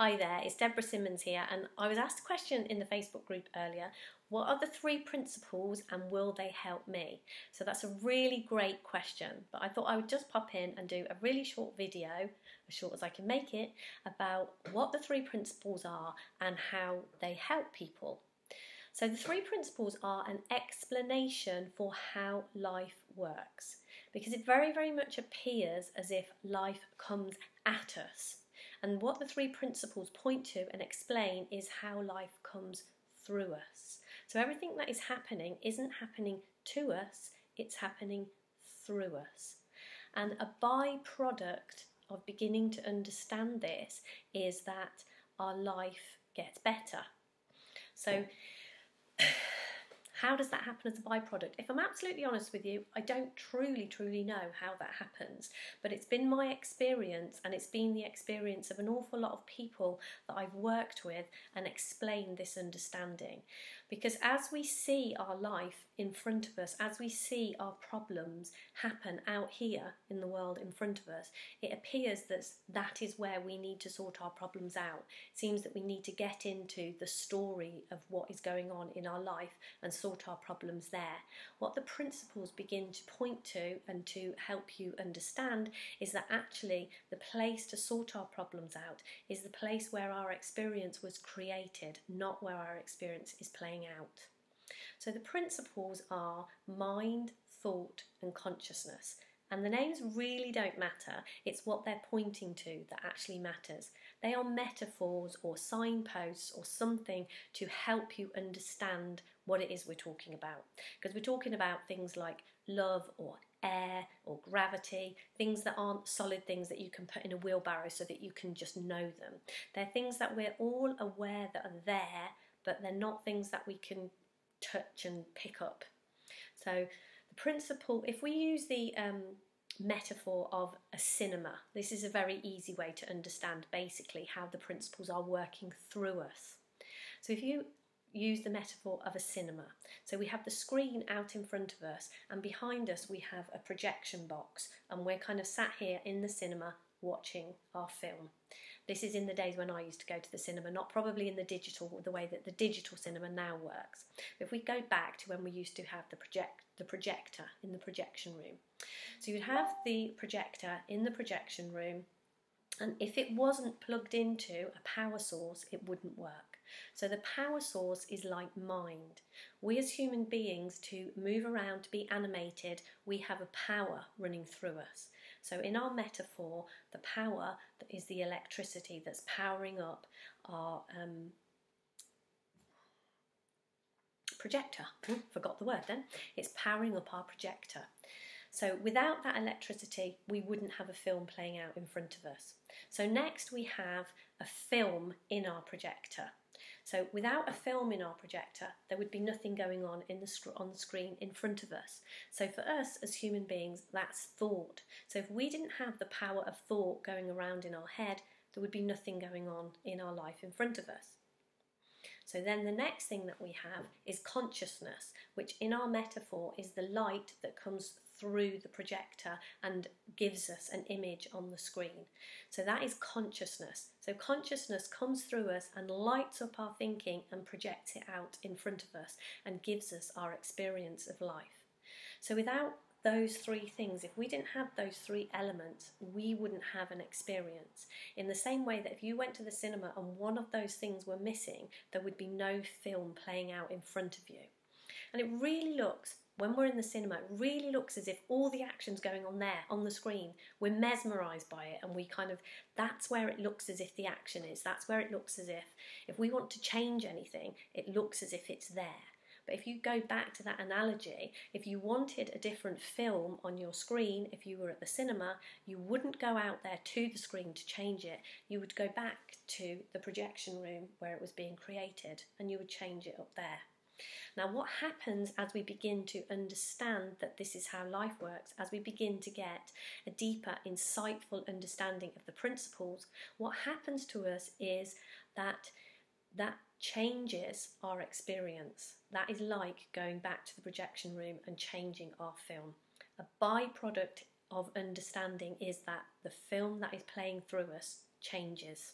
Hi there, it's Debra Simmons here, and I was asked a question in the Facebook group earlier what are the three principles and will they help me? So that's a really great question, but I thought I would just pop in and do a really short video, as short as I can make it, about what the three principles are and how they help people. So the three principles are an explanation for how life works because it very, very much appears as if life comes at us. And what the three principles point to and explain is how life comes through us. So everything that is happening isn't happening to us, it's happening through us. And a byproduct of beginning to understand this is that our life gets better. So how does that happen as a byproduct? If I'm absolutely honest with you, I don't truly, truly know how that happens. But it's been my experience, and it's been the experience of an awful lot of people that I've worked with and explained this understanding. Because as we see our life in front of us, as we see our problems happen out here in the world in front of us, it appears that that is where we need to sort our problems out. It seems that we need to get into the story of what is going on in our life and sort sort our problems there. What the principles begin to point to and to help you understand is that actually the place to sort our problems out is the place where our experience was created, not where our experience is playing out. So the principles are mind, thought, and consciousness. And the names really don't matter, it's what they're pointing to that actually matters. They are metaphors or signposts or something to help you understand what it is we're talking about. Because we're talking about things like love or air or gravity, things that aren't solid things that you can put in a wheelbarrow so that you can just know them. They're things that we're all aware that are there, but they're not things that we can touch and pick up. So the principle, if we use the um, metaphor of a cinema, this is a very easy way to understand basically how the principles are working through us. So if you use the metaphor of a cinema. So we have the screen out in front of us, and behind us we have a projection box, and we're kind of sat here in the cinema watching our film. This is in the days when I used to go to the cinema, not probably in the digital the way that the digital cinema now works. If we go back to when we used to have the project the projector in the projection room. So you'd have the projector in the projection room and if it wasn't plugged into a power source, it wouldn't work. So the power source is like mind. We as human beings, to move around, to be animated, we have a power running through us. So in our metaphor, the power is the electricity that's powering up our um, projector. forgot the word then. It's powering up our projector. So without that electricity, we wouldn't have a film playing out in front of us. So next we have a film in our projector. So without a film in our projector, there would be nothing going on in the on the screen in front of us. So for us as human beings, that's thought. So if we didn't have the power of thought going around in our head, there would be nothing going on in our life in front of us. So then the next thing that we have is consciousness, which in our metaphor is the light that comes through the projector and gives us an image on the screen. So that is consciousness. So consciousness comes through us and lights up our thinking and projects it out in front of us and gives us our experience of life. So without those three things, if we didn't have those three elements, we wouldn't have an experience. In the same way that if you went to the cinema and one of those things were missing, there would be no film playing out in front of you. And it really looks when we're in the cinema, it really looks as if all the action's going on there on the screen. We're mesmerized by it, and we kind of that's where it looks as if the action is. That's where it looks as if if we want to change anything, it looks as if it's there. But if you go back to that analogy, if you wanted a different film on your screen, if you were at the cinema, you wouldn't go out there to the screen to change it. You would go back to the projection room where it was being created and you would change it up there. Now, what happens as we begin to understand that this is how life works, as we begin to get a deeper, insightful understanding of the principles, what happens to us is that that changes our experience. That is like going back to the projection room and changing our film. A byproduct of understanding is that the film that is playing through us changes.